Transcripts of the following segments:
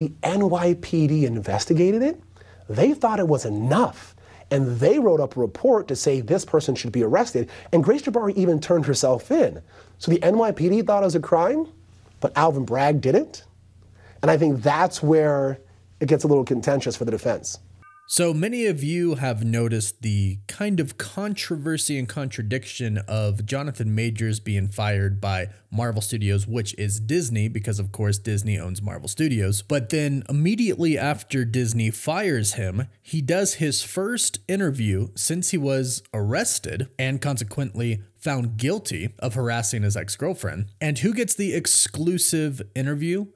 the NYPD investigated it, they thought it was enough. And they wrote up a report to say this person should be arrested. And Grace Jabbari even turned herself in. So the NYPD thought it was a crime, but Alvin Bragg didn't. And I think that's where it gets a little contentious for the defense. So many of you have noticed the kind of controversy and contradiction of Jonathan Majors being fired by Marvel Studios, which is Disney, because of course Disney owns Marvel Studios. But then immediately after Disney fires him, he does his first interview since he was arrested and consequently found guilty of harassing his ex girlfriend. And who gets the exclusive interview?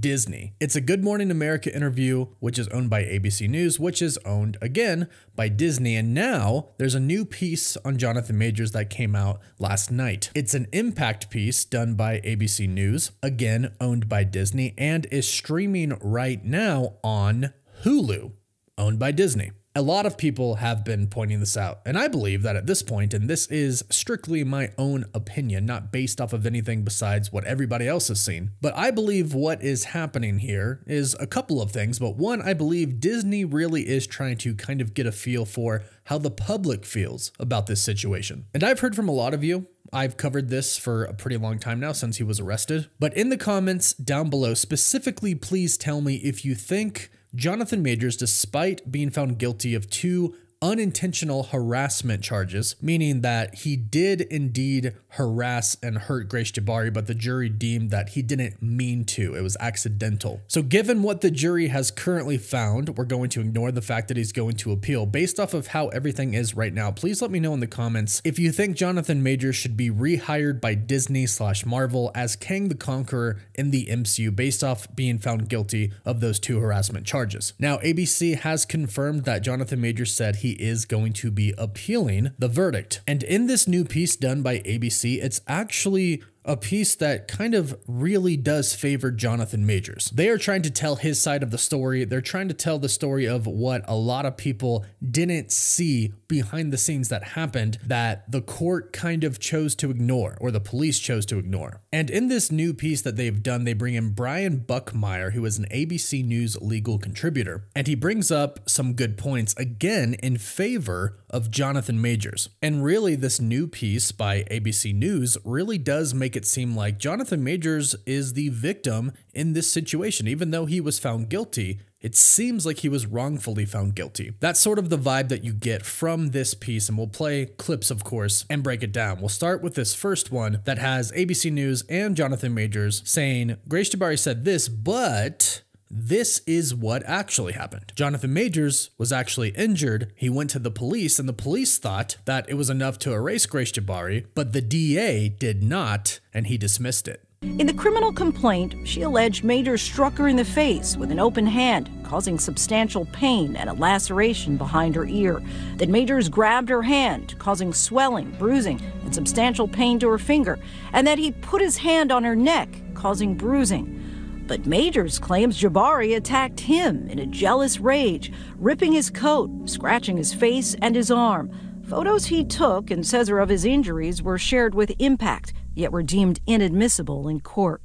Disney. It's a Good Morning America interview, which is owned by ABC News, which is owned again by Disney. And now there's a new piece on Jonathan Majors that came out last night. It's an impact piece done by ABC News, again owned by Disney, and is streaming right now on Hulu, owned by Disney. A lot of people have been pointing this out, and I believe that at this point, and this is strictly my own opinion, not based off of anything besides what everybody else has seen, but I believe what is happening here is a couple of things. But one, I believe Disney really is trying to kind of get a feel for how the public feels about this situation. And I've heard from a lot of you I've covered this for a pretty long time now since he was arrested. But in the comments down below, specifically, please tell me if you think Jonathan Majors, despite being found guilty of two unintentional harassment charges, meaning that he did indeed harass and hurt Grace Jabbari, but the jury deemed that he didn't mean to. It was accidental. So, given what the jury has currently found, we're going to ignore the fact that he's going to appeal. Based off of how everything is right now, please let me know in the comments if you think Jonathan Majors should be rehired by Disney slash Marvel as Kang the Conqueror in the MCU based off being found guilty of those two harassment charges. Now, ABC has confirmed that Jonathan Majors said he is going to be appealing the verdict. And in this new piece done by ABC, it's actually a piece that kind of really does favor Jonathan Majors. They are trying to tell his side of the story. They're trying to tell the story of what a lot of people didn't see behind the scenes that happened that the court kind of chose to ignore or the police chose to ignore. And in this new piece that they've done, they bring in Brian Buckmire, who is an ABC News legal contributor, and he brings up some good points again in favor of Jonathan Majors. And really, this new piece by ABC News really does make it seem like Jonathan Majors is the victim in this situation. Even though he was found guilty, it seems like he was wrongfully found guilty. That's sort of the vibe that you get from this piece, and we'll play clips, of course, and break it down. We'll start with this first one that has ABC News and Jonathan Majors saying, Grace Jabbari said this, but this is what actually happened. Jonathan Majors was actually injured. He went to the police, and the police thought that it was enough to erase Grace Jabbari, but the DA did not, and he dismissed it. In the criminal complaint, she alleged Majors struck her in the face with an open hand, causing substantial pain and a laceration behind her ear. That Majors grabbed her hand, causing swelling, bruising, and substantial pain to her finger, and that he put his hand on her neck, causing bruising. But Majors claims Jabbari attacked him in a jealous rage, ripping his coat, scratching his face and his arm. Photos he took and says are of his injuries were shared with Impact, yet were deemed inadmissible in court.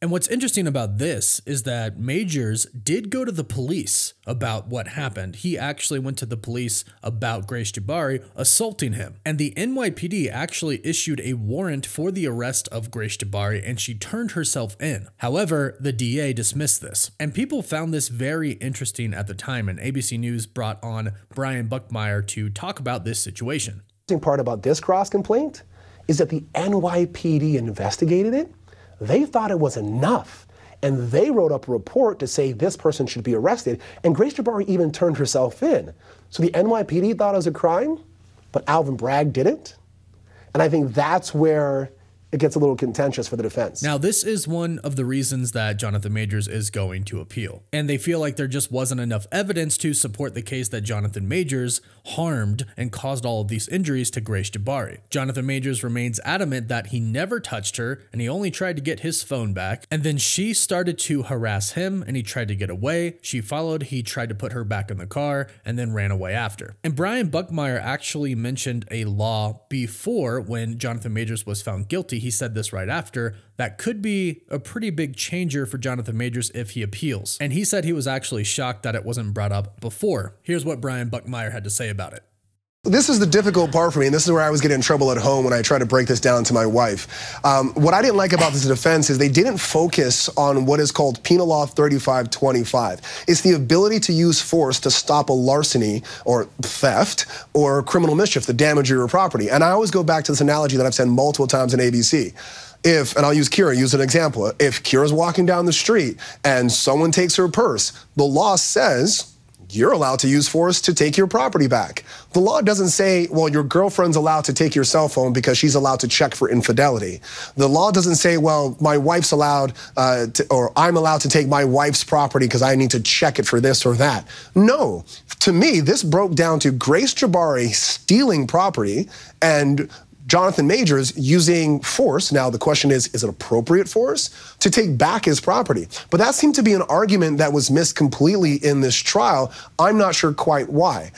And what's interesting about this is that Majors did go to the police about what happened. He actually went to the police about Grace Jabbari assaulting him. And the NYPD actually issued a warrant for the arrest of Grace Jabbari and she turned herself in. However, the DA dismissed this. And people found this very interesting at the time and ABC News brought on Brian Buckmire to talk about this situation. The interesting part about this cross complaint is that the NYPD investigated it they thought it was enough. And they wrote up a report to say this person should be arrested. And Grace Jabbari even turned herself in. So the NYPD thought it was a crime, but Alvin Bragg didn't. And I think that's where it gets a little contentious for the defense. Now, this is one of the reasons that Jonathan Majors is going to appeal. And they feel like there just wasn't enough evidence to support the case that Jonathan Majors harmed and caused all of these injuries to Grace Jabbari. Jonathan Majors remains adamant that he never touched her and he only tried to get his phone back. And then she started to harass him and he tried to get away. She followed, he tried to put her back in the car and then ran away after. And Brian Buckmire actually mentioned a law before when Jonathan Majors was found guilty he said this right after, that could be a pretty big changer for Jonathan Majors if he appeals. And he said he was actually shocked that it wasn't brought up before. Here's what Brian Buckmire had to say about it. This is the difficult part for me, and this is where I was getting in trouble at home when I tried to break this down to my wife. Um, what I didn't like about this defense is they didn't focus on what is called Penal Law 3525. It's the ability to use force to stop a larceny or theft or criminal mischief, the damage of your property. And I always go back to this analogy that I've said multiple times in ABC if, and I'll use Kira, use an example, if Kira's walking down the street and someone takes her purse, the law says you're allowed to use force to take your property back. The law doesn't say, well, your girlfriend's allowed to take your cell phone because she's allowed to check for infidelity. The law doesn't say, well, my wife's allowed, uh, to, or I'm allowed to take my wife's property because I need to check it for this or that. No. To me, this broke down to Grace Jabbari stealing property and Jonathan Majors using force. Now, the question is, is it appropriate force to take back his property? But that seemed to be an argument that was missed completely in this trial. I'm not sure quite why.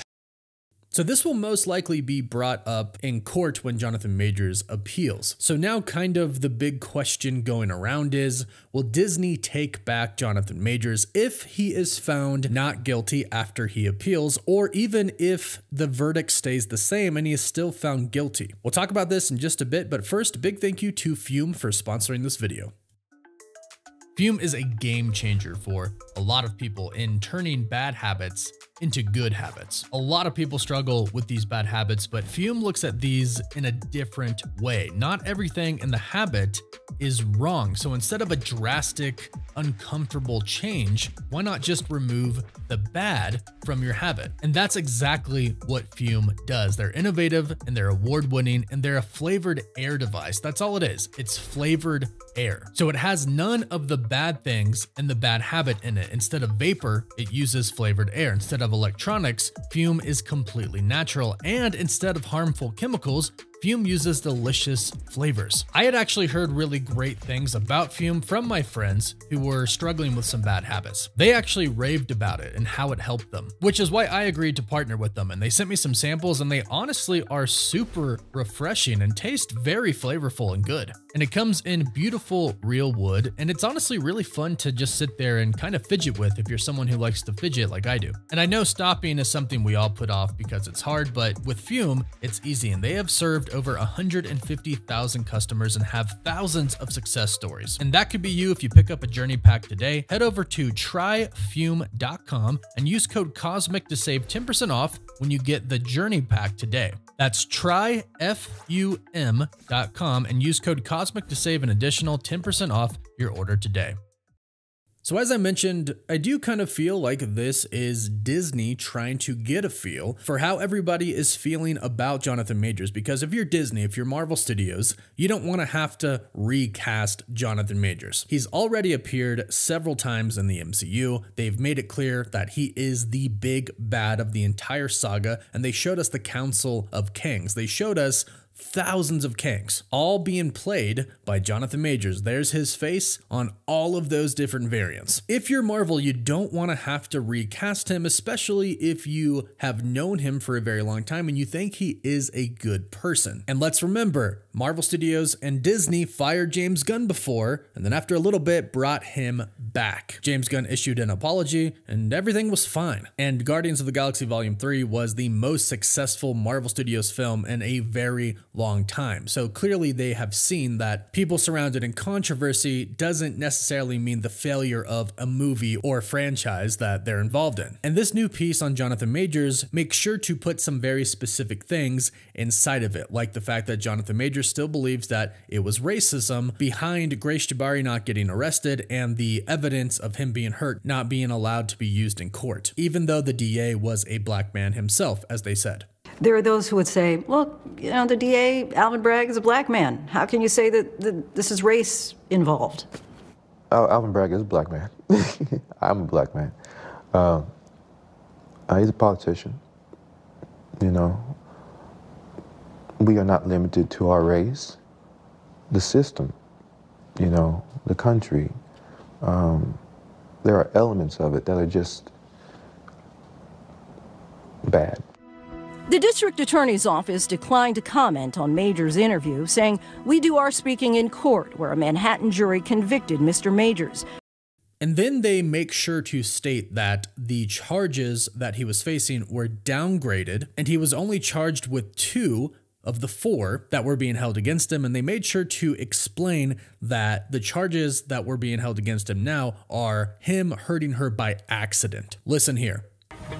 So this will most likely be brought up in court when Jonathan Majors appeals. So now kind of the big question going around is, will Disney take back Jonathan Majors if he is found not guilty after he appeals, or even if the verdict stays the same and he is still found guilty? We'll talk about this in just a bit, but first, big thank you to Fume for sponsoring this video. Fume is a game changer for a lot of people in turning bad habits into good habits. A lot of people struggle with these bad habits, but Fume looks at these in a different way. Not everything in the habit is wrong. So instead of a drastic, uncomfortable change, why not just remove the bad from your habit? And that's exactly what Fume does. They're innovative and they're award winning and they're a flavored air device. That's all it is. It's flavored air. So it has none of the bad things and the bad habit in it. Instead of vapor, it uses flavored air. Instead of electronics, Fume is completely natural. And instead of harmful chemicals, Fume uses delicious flavors. I had actually heard really great things about Fume from my friends who were struggling with some bad habits. They actually raved about it and how it helped them, which is why I agreed to partner with them. And they sent me some samples and they honestly are super refreshing and taste very flavorful and good. And it comes in beautiful real wood and it's honestly really fun to just sit there and kind of fidget with if you're someone who likes to fidget like I do. And I know stopping is something we all put off because it's hard, but with Fume, it's easy and they have served over 150,000 customers and have thousands of success stories. And that could be you if you pick up a Journey Pack today. Head over to tryfum.com and use code COSMIC to save 10% off when you get the Journey Pack today. That's tryfum.com and use code COSMIC to save an additional 10% off your order today. So, as I mentioned, I do kind of feel like this is Disney trying to get a feel for how everybody is feeling about Jonathan Majors. Because if you're Disney, if you're Marvel Studios, you don't want to have to recast Jonathan Majors. He's already appeared several times in the MCU. They've made it clear that he is the big bad of the entire saga, and they showed us the Council of Kings. They showed us thousands of Kangs, all being played by Jonathan Majors. There's his face on all of those different variants. If you're Marvel, you don't want to have to recast him, especially if you have known him for a very long time and you think he is a good person. And let's remember, Marvel Studios and Disney fired James Gunn before, and then after a little bit brought him back. James Gunn issued an apology, and everything was fine. And Guardians of the Galaxy Volume 3 was the most successful Marvel Studios film in a very long time. So clearly they have seen that people surrounded in controversy doesn't necessarily mean the failure of a movie or franchise that they're involved in. And this new piece on Jonathan Majors makes sure to put some very specific things inside of it, like the fact that Jonathan Majors still believes that it was racism behind Grace Jabbari not getting arrested and the evidence of him being hurt not being allowed to be used in court, even though the DA was a black man himself, as they said. There are those who would say, well, you know, the DA, Alvin Bragg, is a black man. How can you say that, that this is race involved? Alvin Bragg is a black man. I'm a black man. Uh, he's a politician. You know, we are not limited to our race, the system, you know, the country. Um, there are elements of it that are just bad. The district attorney's office declined to comment on Majors' interview, saying, We do our speaking in court, where a Manhattan jury convicted Mr. Majors. And then they make sure to state that the charges that he was facing were downgraded and he was only charged with two of the four that were being held against him. And they made sure to explain that the charges that were being held against him now are him hurting her by accident. Listen here.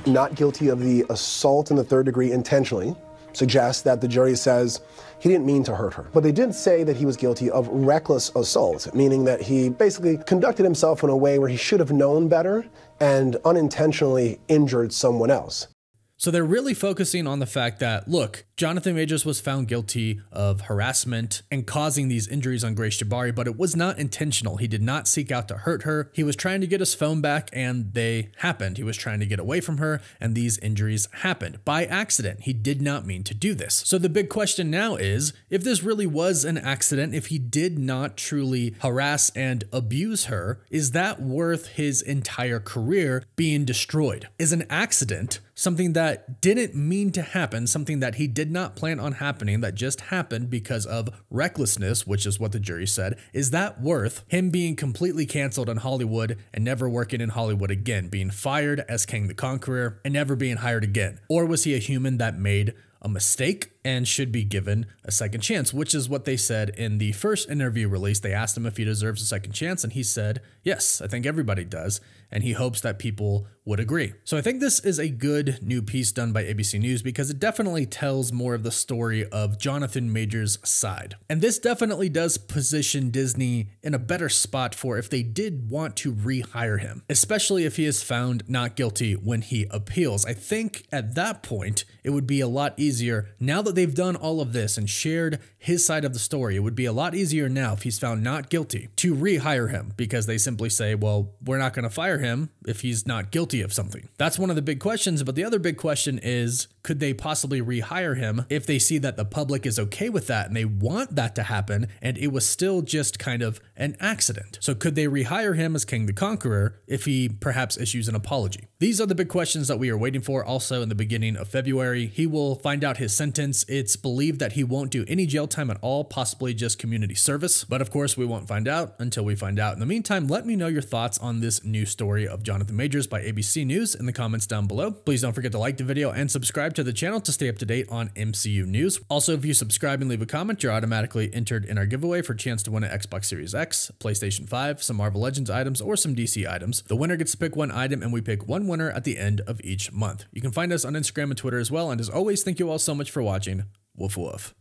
Not guilty of the assault in the third degree intentionally suggests that the jury says he didn't mean to hurt her. But they did say that he was guilty of reckless assault, meaning that he basically conducted himself in a way where he should have known better and unintentionally injured someone else. So they're really focusing on the fact that, look, Jonathan Majors was found guilty of harassment and causing these injuries on Grace Jabbari, but it was not intentional. He did not seek out to hurt her. He was trying to get his phone back and they happened. He was trying to get away from her and these injuries happened by accident. He did not mean to do this. So the big question now is if this really was an accident, if he did not truly harass and abuse her, is that worth his entire career being destroyed? Is an accident something that didn't mean to happen, something that he did not plan on happening, that just happened because of recklessness, which is what the jury said, is that worth him being completely canceled in Hollywood and never working in Hollywood again, being fired as Kang the Conqueror and never being hired again? Or was he a human that made a mistake and should be given a second chance, which is what they said in the first interview release. They asked him if he deserves a second chance, and he said, Yes, I think everybody does. And he hopes that people would agree. So I think this is a good new piece done by ABC News because it definitely tells more of the story of Jonathan Majors' side. And this definitely does position Disney in a better spot for if they did want to rehire him, especially if he is found not guilty when he appeals. I think at that point, it would be a lot easier now that that they've done all of this and shared his side of the story, it would be a lot easier now if he's found not guilty to rehire him because they simply say, well, we're not going to fire him if he's not guilty of something. That's one of the big questions. But the other big question is, could they possibly rehire him if they see that the public is okay with that and they want that to happen and it was still just kind of an accident? So could they rehire him as Kang the Conqueror if he perhaps issues an apology? These are the big questions that we are waiting for. Also, in the beginning of February, he will find out his sentence it's believed that he won't do any jail time at all, possibly just community service. But of course, we won't find out until we find out. In the meantime, let me know your thoughts on this new story of Jonathan Majors by ABC News in the comments down below. Please don't forget to like the video and subscribe to the channel to stay up to date on MCU news. Also, if you subscribe and leave a comment, you're automatically entered in our giveaway for a chance to win an Xbox Series X, PlayStation 5, some Marvel Legends items, or some DC items. The winner gets to pick one item, and we pick one winner at the end of each month. You can find us on Instagram and Twitter as well. And as always, thank you all so much for watching. Woof woof.